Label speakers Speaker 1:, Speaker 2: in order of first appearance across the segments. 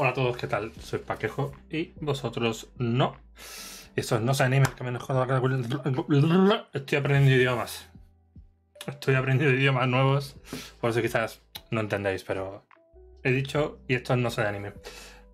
Speaker 1: Hola a todos, ¿qué tal? Soy Paquejo y vosotros no. Estos no se animen, que menos Estoy aprendiendo idiomas. Estoy aprendiendo idiomas nuevos. Por eso quizás no entendéis, pero he dicho y estos no se animen.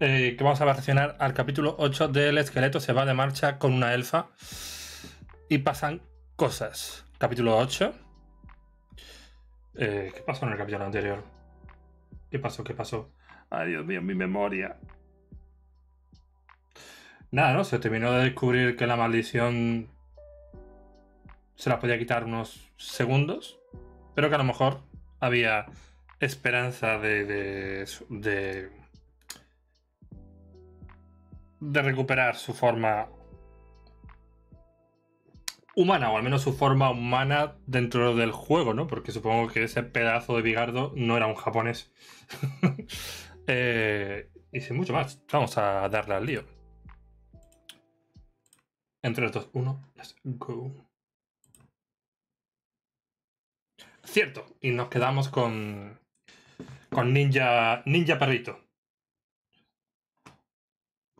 Speaker 1: Eh, que vamos a reaccionar al capítulo 8 del esqueleto. Se va de marcha con una elfa y pasan cosas. Capítulo 8. Eh, ¿Qué pasó en el capítulo anterior? ¿Qué pasó? ¿Qué pasó? Ay, Dios mío, mi memoria. Nada, ¿no? Se terminó de descubrir que la maldición se la podía quitar unos segundos, pero que a lo mejor había esperanza de, de, de, de recuperar su forma humana, o al menos su forma humana dentro del juego, ¿no? Porque supongo que ese pedazo de bigardo no era un japonés. Eh, y sin mucho más, vamos a darle al lío. Entre los dos, uno, let's go. Cierto, y nos quedamos con. con Ninja. Ninja Perrito.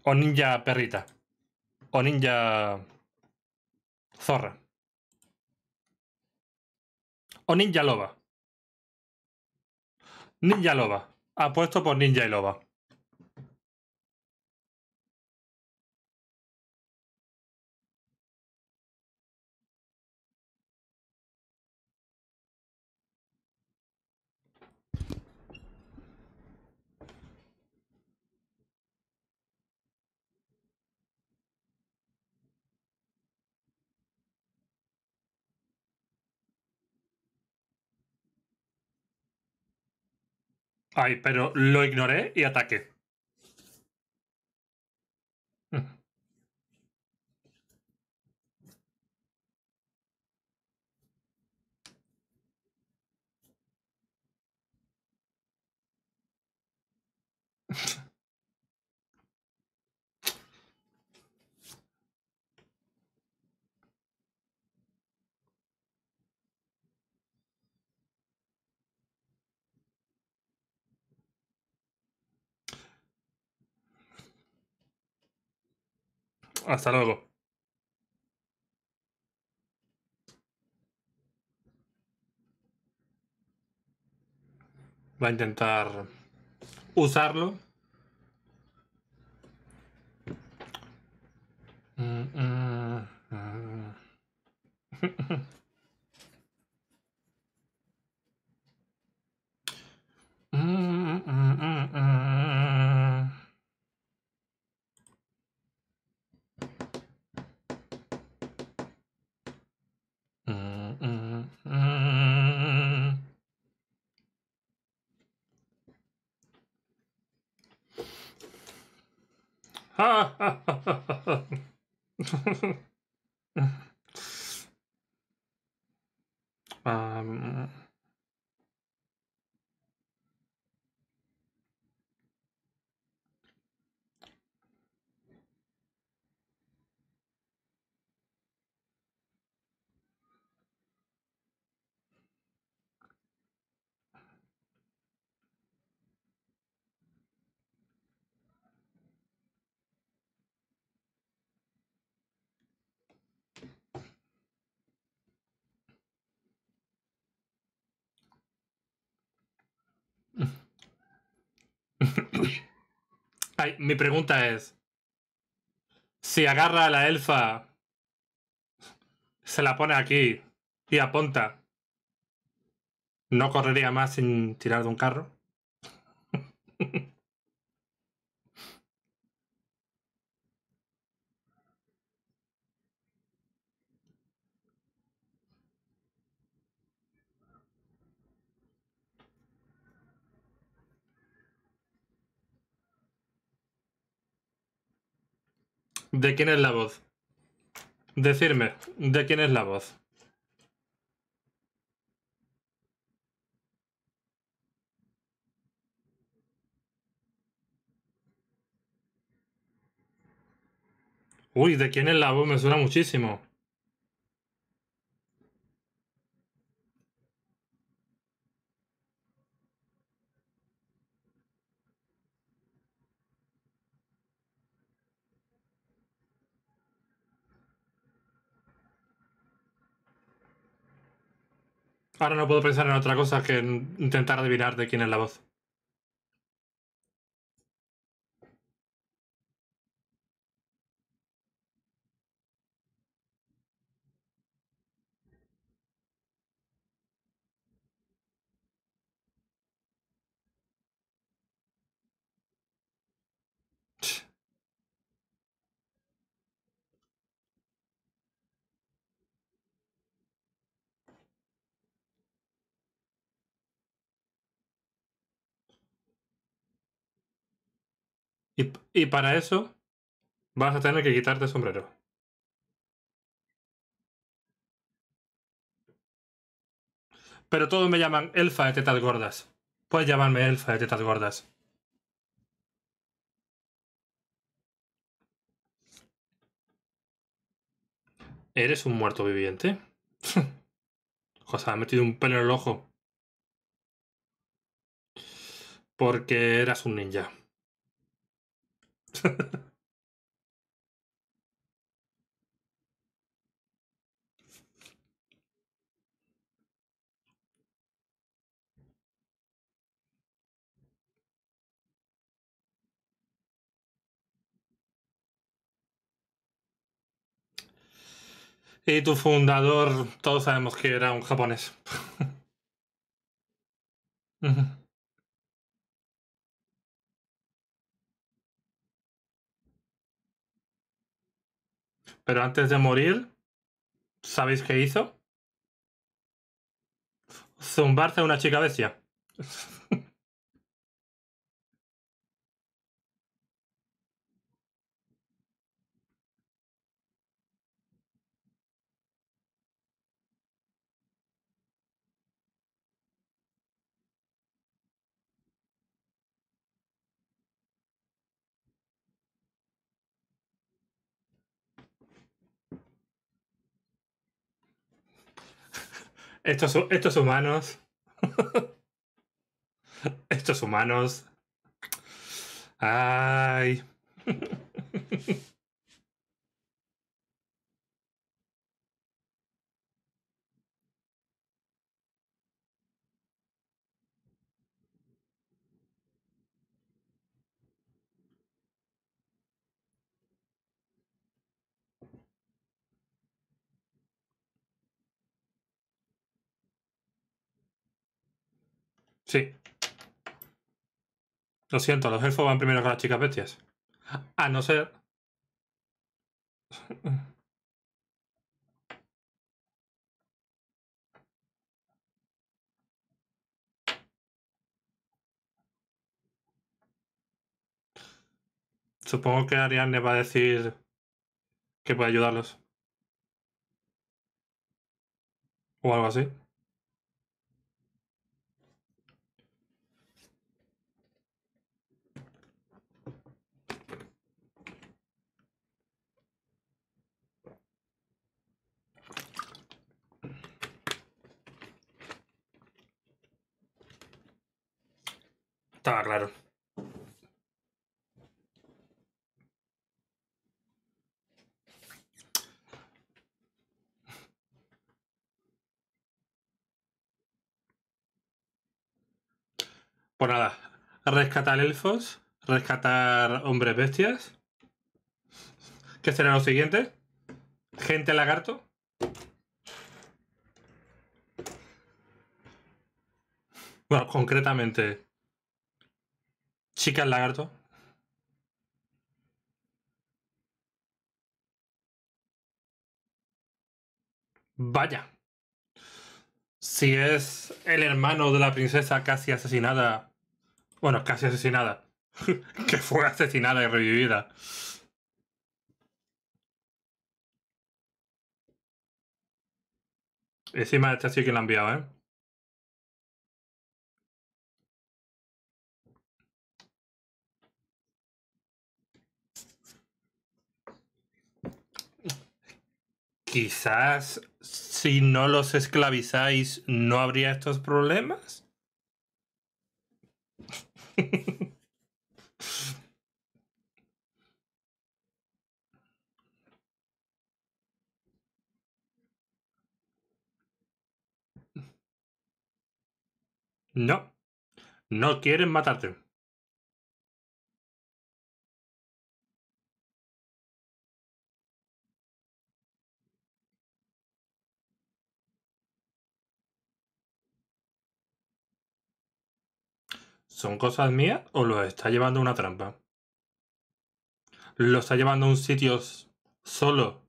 Speaker 1: O Ninja Perrita. O Ninja. Zorra. O Ninja Loba. Ninja Loba. Apuesto por Ninja y Loba. Ay, pero lo ignoré y ataqué. Hasta luego. Va a intentar usarlo. ha ha ha ha. ha Ay, mi pregunta es: si agarra a la elfa, se la pone aquí y apunta, ¿no correría más sin tirar de un carro? ¿De quién es la voz? Decirme, ¿de quién es la voz? Uy, ¿de quién es la voz? Me suena muchísimo. Ahora no puedo pensar en otra cosa que en intentar adivinar de quién es la voz. Y, para eso vas a tener que quitarte el sombrero. Pero todos me llaman elfa de tetas gordas. Puedes llamarme elfa de tetas gordas. ¿Eres un muerto viviente? José, ha metido un pelo en el ojo. Porque eras un ninja. Y tu fundador, todos sabemos que era un japonés. Pero antes de morir, ¿sabéis qué hizo? Zumbarse a una chica bestia. Estos, estos humanos. estos humanos. Ay. Sí. Lo siento, los elfos van primero con las chicas bestias. A no ser. Supongo que Ariane va a decir que puede ayudarlos. O algo así. Estaba claro. Pues nada, rescatar elfos, rescatar hombres bestias. ¿Qué será lo siguiente? Gente lagarto. Bueno, concretamente, chicas lagarto. Vaya. Si es el hermano de la princesa casi asesinada. Bueno, casi asesinada. que fue asesinada y revivida. Encima este sí que la ha enviado, ¿eh? Quizás si no los esclavizáis no habría estos problemas. No. No quieren matarte. ¿Son cosas mías o lo está llevando una trampa? ¿Lo está llevando a un sitio solo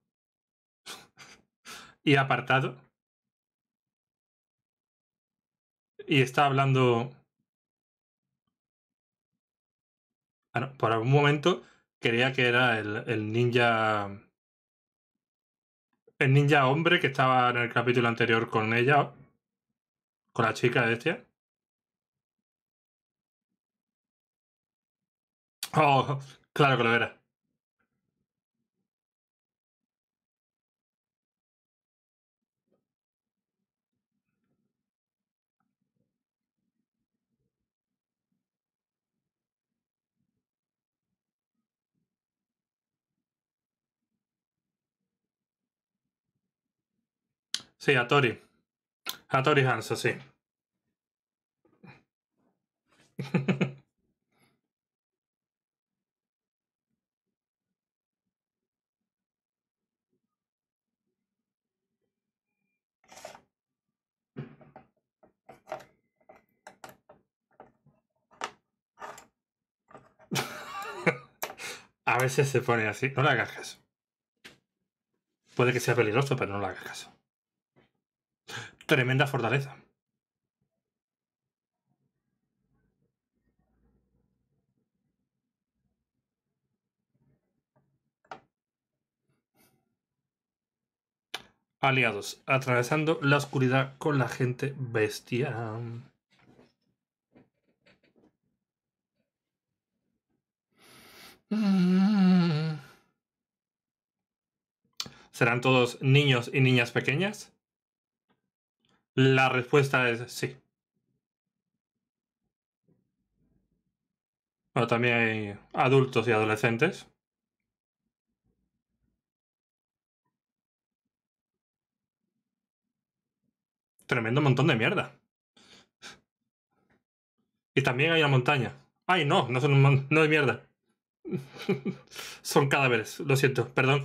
Speaker 1: y apartado? Y está hablando... Ah, por algún momento creía que era el, el ninja... El ninja hombre que estaba en el capítulo anterior con ella. Con la chica bestia. Oh, claro que lo era. Sí, a Tori. A Tori Hanso, sí. A veces se pone así. No le hagas caso. Puede que sea peligroso, pero no le hagas caso. Tremenda fortaleza. Aliados, atravesando la oscuridad con la gente bestia. ¿Serán todos niños y niñas pequeñas? La respuesta es sí. Bueno, también hay adultos y adolescentes. Tremendo montón de mierda. Y también hay una montaña. Ay, no, no son no hay mierda. Son cadáveres, lo siento, perdón.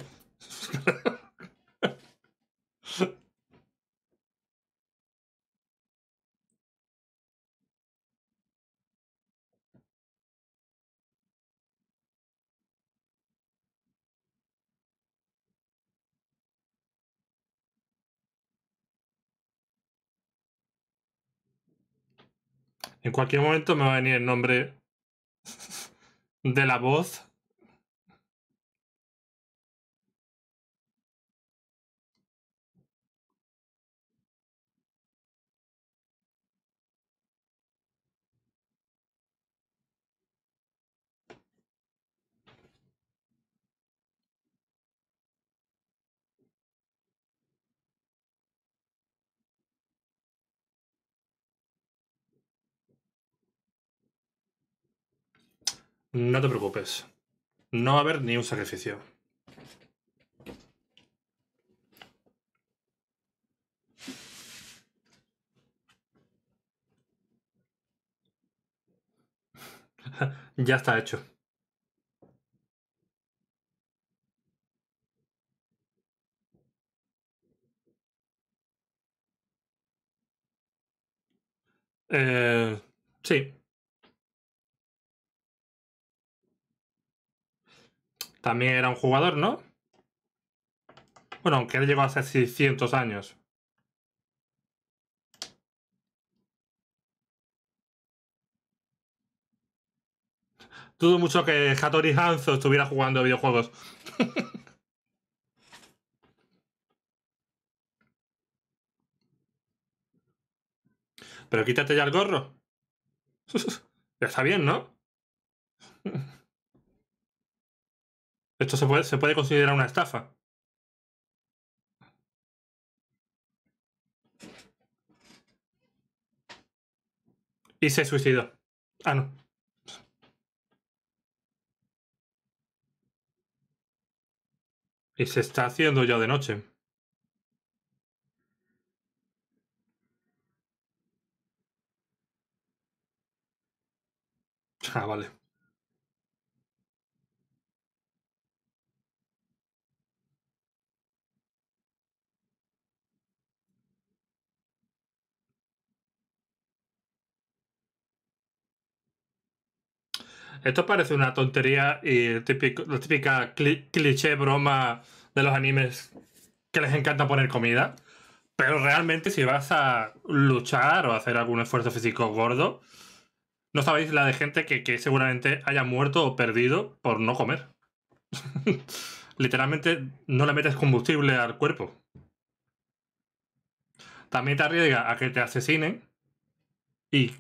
Speaker 1: En cualquier momento me va a venir el nombre de la voz. No te preocupes. No va a haber ni un sacrificio. ya está hecho. Eh, sí. También era un jugador, ¿no? Bueno, aunque él llegó hace 600 años. Dudo mucho que Hattori Hanzo estuviera jugando videojuegos. Pero quítate ya el gorro. Ya está bien, ¿no? Esto se puede, se puede considerar una estafa. Y se suicidó. Ah, no. Y se está haciendo ya de noche. Ah, vale. Esto parece una tontería y la típica cliché broma de los animes que les encanta poner comida. Pero realmente si vas a luchar o hacer algún esfuerzo físico gordo, no sabéis la de gente que, que seguramente haya muerto o perdido por no comer. Literalmente no le metes combustible al cuerpo. También te arriesga a que te asesinen y...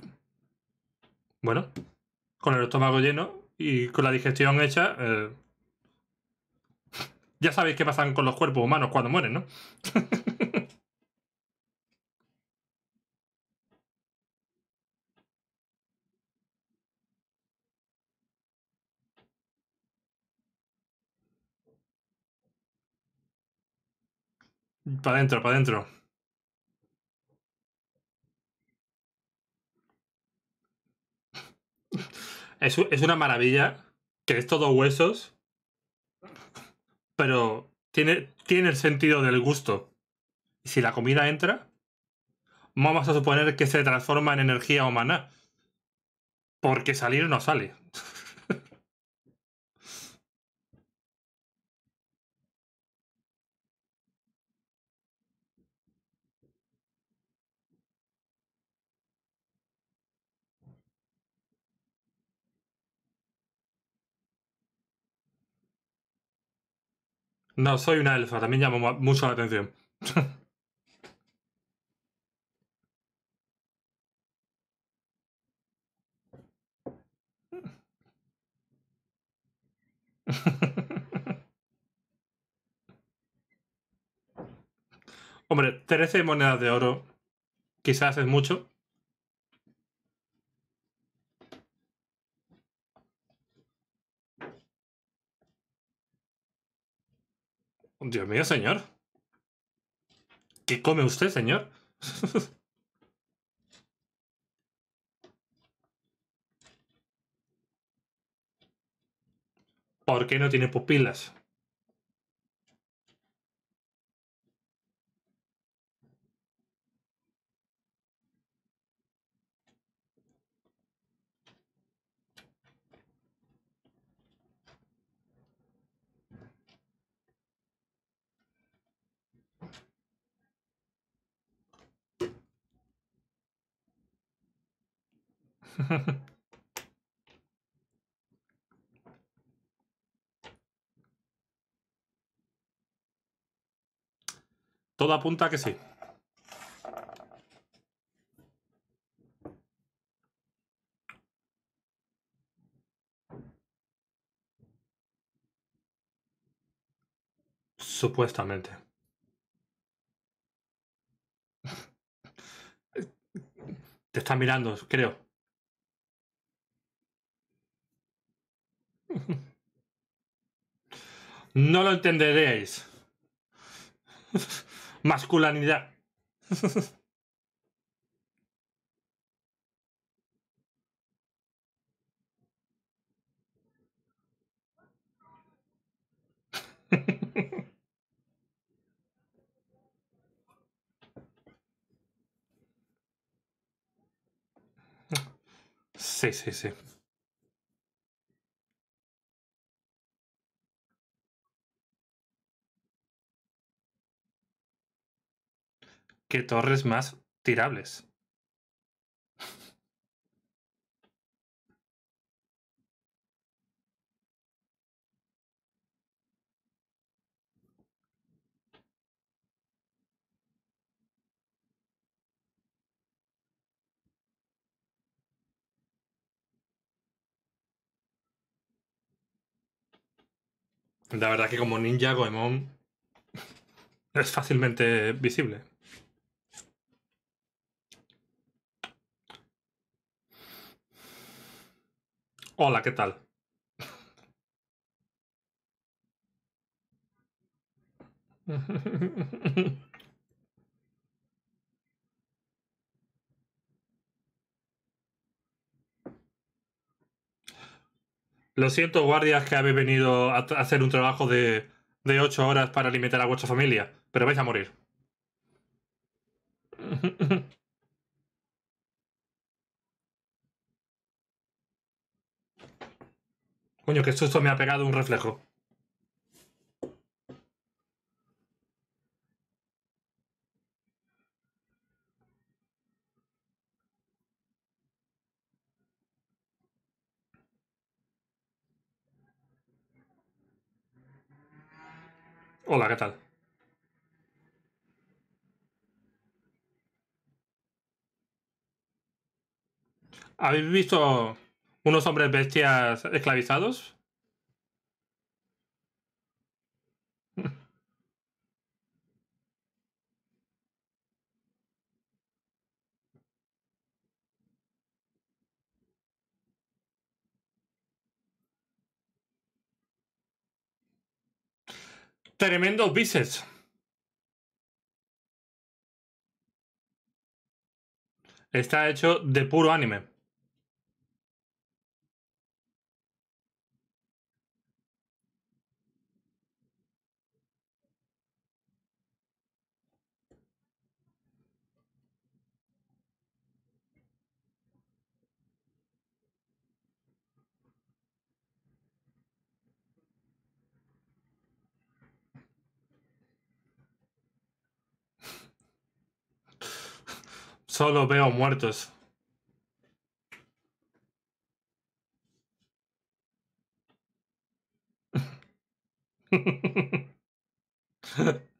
Speaker 1: Bueno, con el estómago lleno y con la digestión hecha, eh, ya sabéis qué pasan con los cuerpos humanos cuando mueren, ¿no? para adentro, para adentro. Es, es una maravilla que es todo huesos, pero tiene, tiene el sentido del gusto. Y si la comida entra, vamos a suponer que se transforma en energía humana. Porque salir no sale. No, soy una elfa, también llamo mucho la atención. Hombre, 13 monedas de oro quizás es mucho. Dios mío, señor. ¿Qué come usted, señor? ¿Por qué no tiene pupilas? Todo apunta que sí. Supuestamente. Te está mirando, creo. No lo entenderéis. Masculinidad. Sí, sí, sí. ¿Qué torres más tirables? La verdad que como ninja Goemon es fácilmente visible. Hola, ¿qué tal? Lo siento, guardias, que habéis venido a hacer un trabajo de, de 8 horas para alimentar a vuestra familia, pero vais a morir. Coño, qué susto me ha pegado un reflejo. Hola, ¿qué tal? ¿Habéis visto unos hombres bestias esclavizados? Tremendos bíceps. Está hecho de puro anime. Solo veo muertos.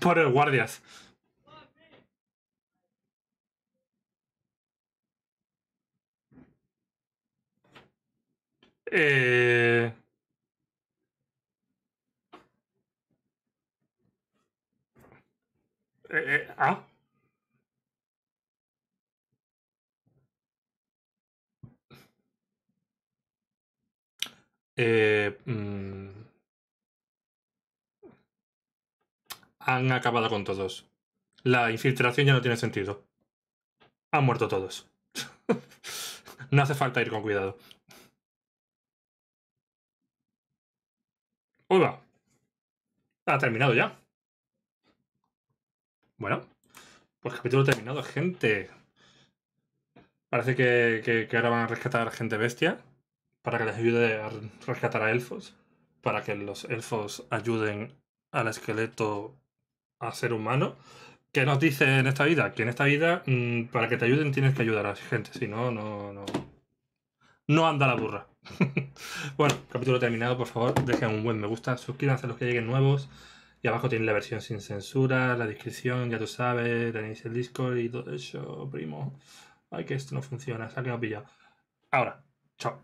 Speaker 1: Por el guardias. Eh... Eh, eh, ah. Eh, mm, han acabado con todos. La infiltración ya no tiene sentido. Han muerto todos. no hace falta ir con cuidado. Uy, Ha terminado ya. Bueno, pues capítulo terminado, gente. Parece que, que, ahora van a rescatar gente bestia para que les ayude a rescatar a elfos, para que los elfos ayuden al esqueleto a ser humano. ¿Qué nos dice en esta vida? Que en esta vida, mm, para que te ayuden, tienes que ayudar a la gente. Si no, no, no. No anda la burra. bueno, capítulo terminado. Por favor, dejen un buen me gusta. Suscríbanse a los que lleguen nuevos. Y abajo tienen la versión sin censura, la descripción, ya tú sabes. Tenéis el Discord y todo eso, primo. Ay, que esto no funciona. Se ha quedado pillado. Ahora, chao.